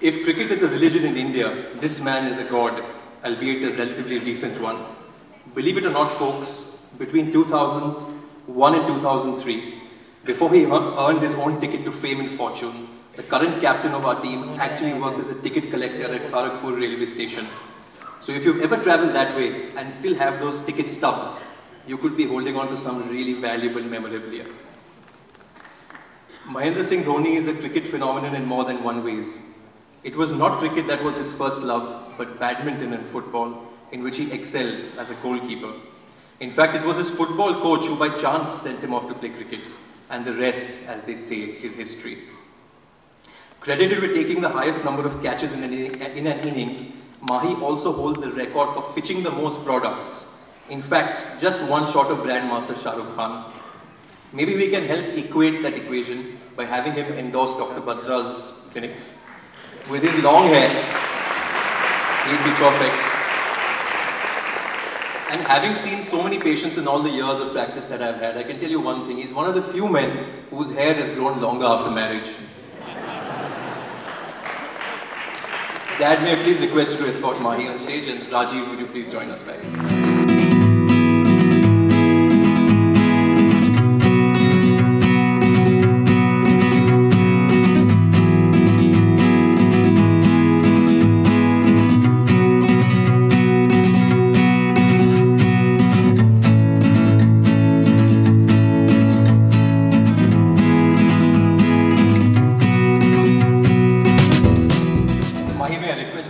If cricket is a religion in India, this man is a god, albeit a relatively recent one. Believe it or not, folks, between 2001 and 2003, before he earned his own ticket to fame and fortune, the current captain of our team actually worked as a ticket collector at Kharagpur railway station. So if you've ever traveled that way and still have those ticket stubs, you could be holding on to some really valuable memorabilia. Mahendra Singh Dhoni is a cricket phenomenon in more than one ways. It was not cricket that was his first love, but badminton and football, in which he excelled as a goalkeeper. In fact, it was his football coach who by chance sent him off to play cricket, and the rest, as they say, is history. Credited with taking the highest number of catches in an, in an innings, Mahi also holds the record for pitching the most products. In fact, just one short of Grandmaster Shah Rukh Khan. Maybe we can help equate that equation by having him endorse Dr. Batra's clinics. With his long hair, he'd be perfect. And having seen so many patients in all the years of practice that I've had, I can tell you one thing. He's one of the few men whose hair has grown longer after marriage. Dad, may I please request you to escort Mahi on stage and Rajiv, would you please join us back?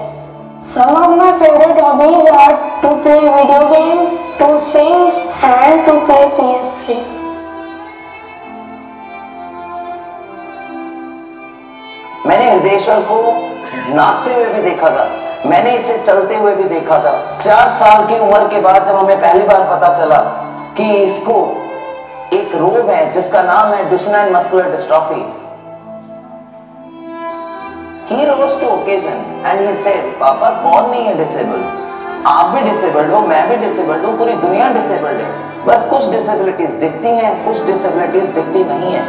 in Some of my favorite hobbies are to play video games, to sing and to play PS3. मैंने हृदयेश्वर को नाचते हुए भी देखा था। मैंने इसे चलते हुए भी देखा था। चार साल की उम्र के बाद जब हमें पहली बार पता चला कि इसको एक रोग है जिसका नाम है Duchenne muscular dystrophy he rose to occasion and he said पापा कौन नहीं है डिसेबल्ड आप भी डिसेबल्ड हो मैं भी डिसेबल्ड हूँ पूरी दुनिया डिसेबल्ड है बस कुछ डिसेबिलिटीज दिखती हैं कुछ डिसेबिलिटीज दिखती नहीं है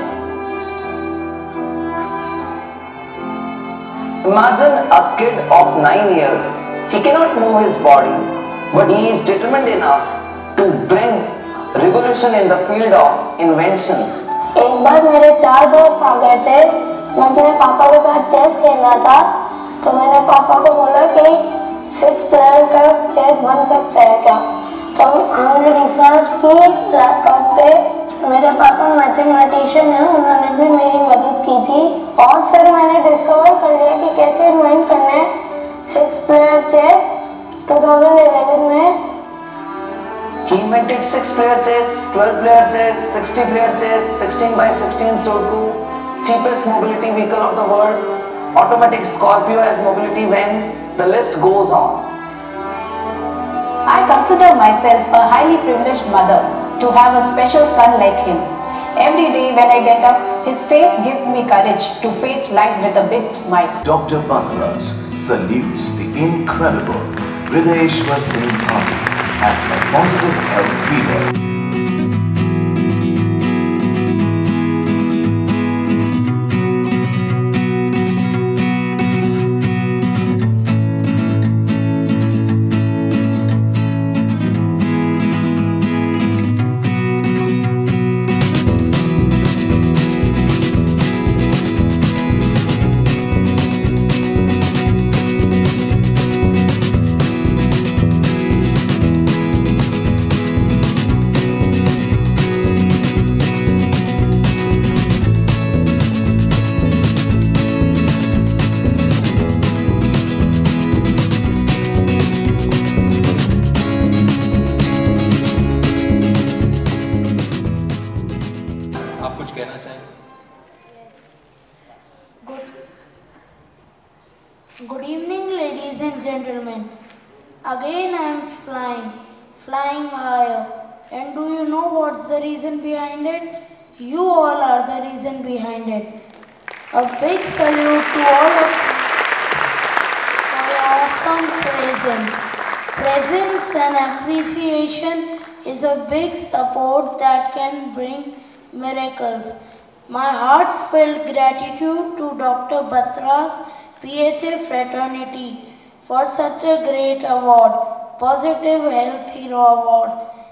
Imagine a kid of 9 years. He cannot move his body, but he is determined enough to bring revolution in the field of inventions. एक बार मेरे चार दोस्त आ गए थे मैं अपने पापा के साथ चेस खेल रहा था तो मैंने पापा को बोला कि सिक्स प्लेयर का चेस बन सकता है क्या? तो हमने रिसर्च की लैपटॉप पे मेरे पापा मैथमेटिशियन हैं उन्होंने भी मेरी मदद की थी। और फिर मैंने डिस्कवर कर लिया कि कैसे इन्वेंट करना है सिक्स प्लेयर चेस 2011 में। He invented 6 player chess, 12 player chess, 60 player chess, 16 by 16 Sudoku, cheapest mobility vehicle of the world, automatic Scorpio as mobility van, the list goes on. I consider myself a highly privileged mother to have a special son like him. Every day when I get up, his face gives me courage to face life with a big smile. Dr. Batras salutes the incredible Hridayeshwar Singh Bhati as a positive health leader. Good evening, ladies and gentlemen. Again, I am flying, flying higher. And do you know what's the reason behind it? You all are the reason behind it. A big salute to all of you for your awesome presence. Presence and appreciation is a big support that can bring miracles. My heartfelt gratitude to Dr. Batra's PHA fraternity for such a great award, Positive Health Hero Award,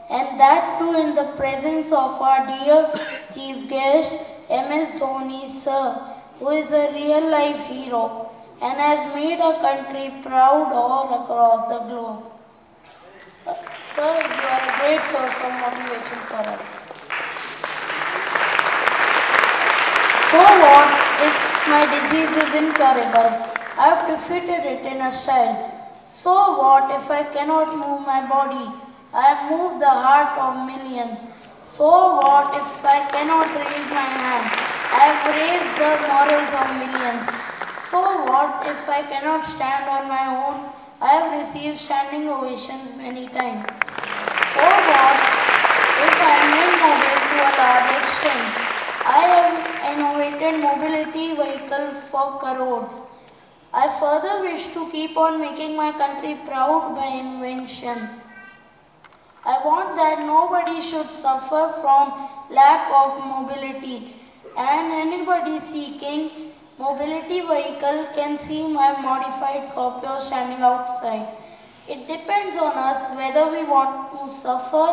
and that too in the presence of our dear Chief Guest, MS Dhoni Sir, who is a real life hero and has made our country proud all across the globe. Uh, Sir, you are a great source of motivation for us. So what my disease is incurable? I have defeated it in a style. So what if I cannot move my body? I have moved the heart of millions. So what if I cannot raise my hand? I have raised the morals of millions. So what if I cannot stand on my own? I have received standing ovations many times. So what if I am immobile to a large extent? I have innovated mobility vehicle for crores. I further wish to keep on making my country proud by inventions. I want that nobody should suffer from lack of mobility and anybody seeking mobility vehicle can see my modified Scorpio standing outside. It depends on us whether we want to suffer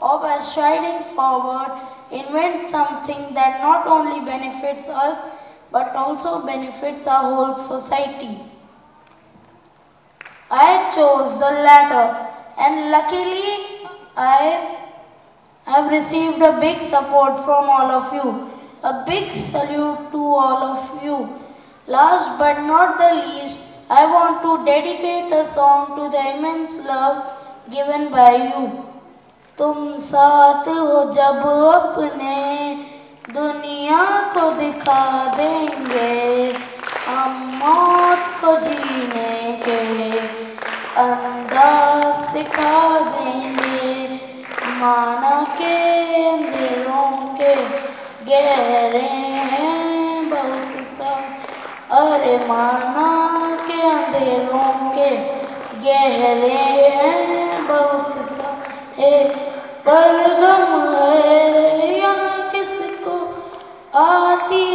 or by striding forward invent something that not only benefits us but also benefits our whole society. I chose the latter and luckily I have received a big support from all of you. A big salute to all of you. Last but not the least, I want to dedicate a song to the immense love given by you. तुम साथ हो जब अपने दुनिया को दिखा देंगे, हम मौत को जीने के अंदाज सिखा देंगे, माना के अंधेरों के गहरे हैं बहुत सा, अरे माना के अंधेरों के गहरे हैं बहुत सा है पर गम है यहाँ किसको आती